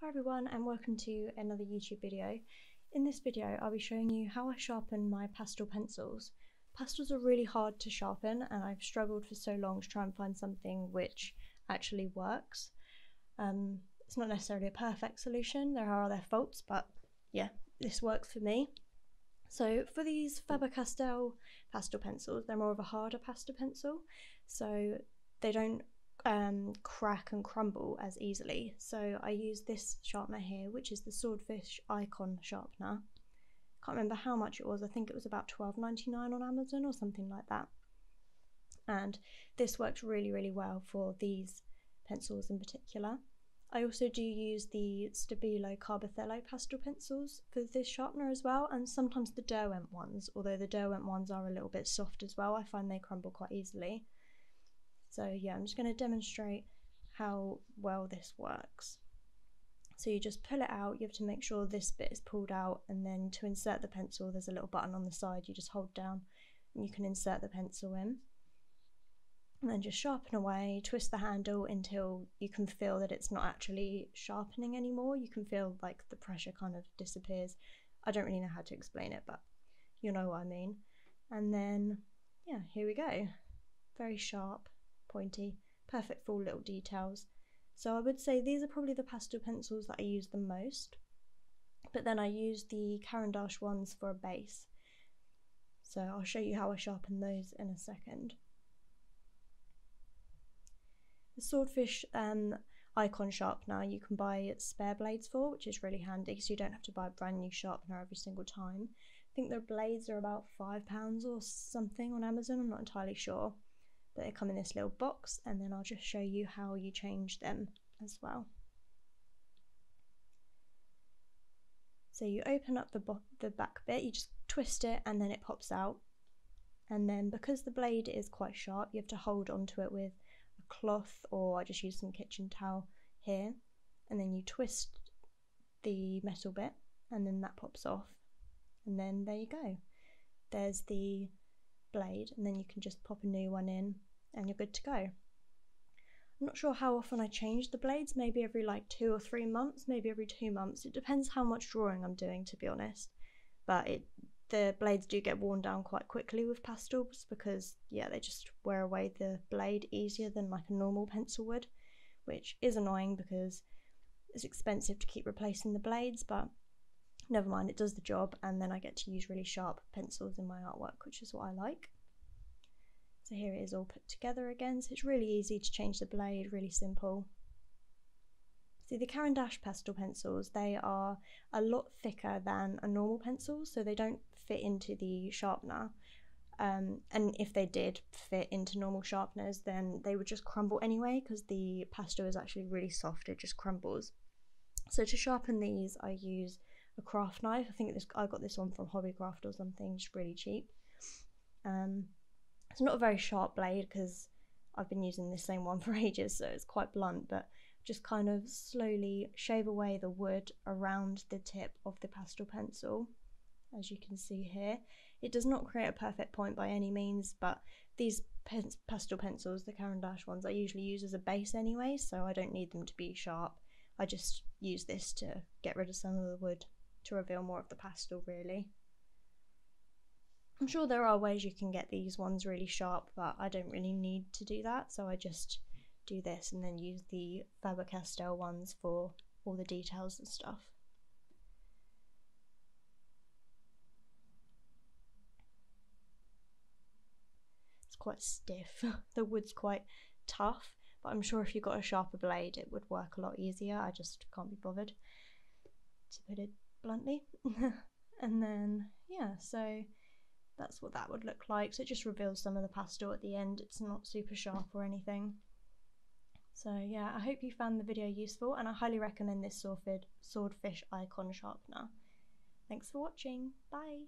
Hi everyone and welcome to another YouTube video. In this video I'll be showing you how I sharpen my pastel pencils. Pastels are really hard to sharpen and I've struggled for so long to try and find something which actually works. Um, it's not necessarily a perfect solution, there are other faults but yeah, this works for me. So for these Faber-Castell pastel pencils, they're more of a harder pastel pencil, so they don't um, crack and crumble as easily. So I use this sharpener here, which is the Swordfish Ikon sharpener. Can't remember how much it was. I think it was about $12.99 on Amazon or something like that. And this works really, really well for these pencils in particular. I also do use the Stabilo Carbothello pastel pencils for this sharpener as well, and sometimes the Derwent ones, although the Derwent ones are a little bit soft as well. I find they crumble quite easily. So yeah, I'm just going to demonstrate how well this works. So you just pull it out, you have to make sure this bit is pulled out and then to insert the pencil there's a little button on the side you just hold down and you can insert the pencil in. And then just sharpen away, twist the handle until you can feel that it's not actually sharpening anymore. You can feel like the pressure kind of disappears. I don't really know how to explain it, but you know what I mean. And then, yeah, here we go. Very sharp pointy, perfect for all little details. So I would say these are probably the pastel pencils that I use the most. But then I use the Caran ones for a base. So I'll show you how I sharpen those in a second. The Swordfish um, ikon sharpener you can buy spare blades for, which is really handy so you don't have to buy a brand new sharpener every single time. I think the blades are about £5 or something on Amazon, I'm not entirely sure but they come in this little box and then I'll just show you how you change them as well. So you open up the, the back bit, you just twist it and then it pops out. And then because the blade is quite sharp, you have to hold onto it with a cloth or I just use some kitchen towel here. And then you twist the metal bit and then that pops off. And then there you go. There's the blade and then you can just pop a new one in and you're good to go. I'm not sure how often I change the blades, maybe every like two or three months, maybe every two months. It depends how much drawing I'm doing, to be honest. But it the blades do get worn down quite quickly with pastels because, yeah, they just wear away the blade easier than like a normal pencil would, which is annoying because it's expensive to keep replacing the blades, but never mind, it does the job, and then I get to use really sharp pencils in my artwork, which is what I like. So here it is all put together again. So it's really easy to change the blade, really simple. See the Caran d'Ache pastel pencils, they are a lot thicker than a normal pencil, so they don't fit into the sharpener. Um, and if they did fit into normal sharpeners, then they would just crumble anyway because the pastel is actually really soft, it just crumbles. So to sharpen these, I use a craft knife. I think this I got this one from Hobbycraft or something, just really cheap. Um, it's not a very sharp blade because I've been using the same one for ages, so it's quite blunt, but just kind of slowly shave away the wood around the tip of the pastel pencil, as you can see here. It does not create a perfect point by any means, but these pen pastel pencils, the Caran d'Ache ones, I usually use as a base anyway, so I don't need them to be sharp. I just use this to get rid of some of the wood to reveal more of the pastel really. I'm sure there are ways you can get these ones really sharp, but I don't really need to do that, so I just do this and then use the Faber-Castell ones for all the details and stuff. It's quite stiff, the wood's quite tough, but I'm sure if you got a sharper blade it would work a lot easier, I just can't be bothered, to put it bluntly. and then, yeah, so that's what that would look like. So it just reveals some of the pastel at the end. It's not super sharp or anything. So yeah, I hope you found the video useful and I highly recommend this swordfish ikon sharpener. Thanks for watching. Bye.